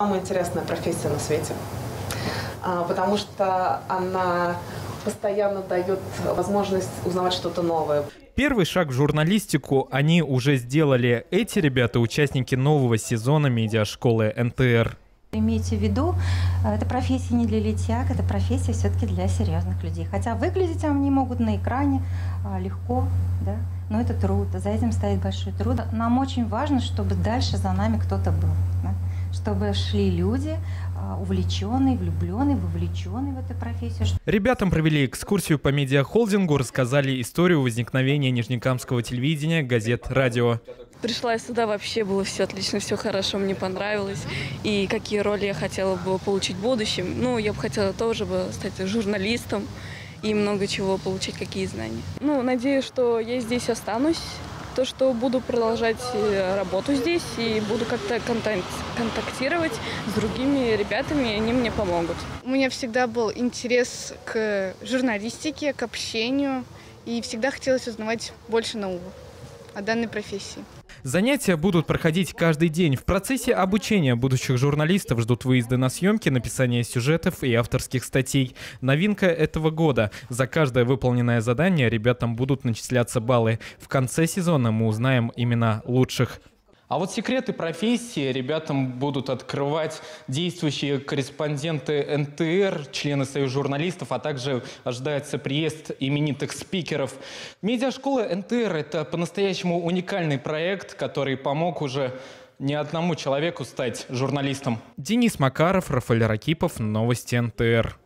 Самая интересная профессия на свете, а, потому что она постоянно дает возможность узнавать что-то новое. Первый шаг в журналистику они уже сделали. Эти ребята – участники нового сезона медиашколы НТР. Имейте в виду, э, это профессия не для летяг, это профессия все-таки для серьезных людей. Хотя выглядеть они могут на экране а, легко, да, но это труд, за этим стоит большой труд. Нам очень важно, чтобы дальше за нами кто-то был, да, чтобы шли люди, а, увлеченные, влюбленные, вовлеченные в эту профессию. Ребятам провели экскурсию по медиахолдингу, рассказали историю возникновения нижнекамского телевидения, газет, радио. Пришла я сюда, вообще было все отлично, все хорошо, мне понравилось. И какие роли я хотела бы получить в будущем. Ну, я бы хотела тоже бы стать журналистом и много чего получить, какие знания. Ну, надеюсь, что я здесь останусь, то, что буду продолжать э, работу здесь и буду как-то контактировать с другими ребятами, и они мне помогут. У меня всегда был интерес к журналистике, к общению, и всегда хотелось узнавать больше нового о данной профессии. Занятия будут проходить каждый день. В процессе обучения будущих журналистов ждут выезды на съемки, написание сюжетов и авторских статей. Новинка этого года. За каждое выполненное задание ребятам будут начисляться баллы. В конце сезона мы узнаем имена лучших. А вот секреты профессии ребятам будут открывать действующие корреспонденты НТР, члены Союза журналистов, а также ожидается приезд именитых спикеров. Медиашкола НТР – это по-настоящему уникальный проект, который помог уже не одному человеку стать журналистом. Денис Макаров, Рафаэль Ракипов, Новости НТР.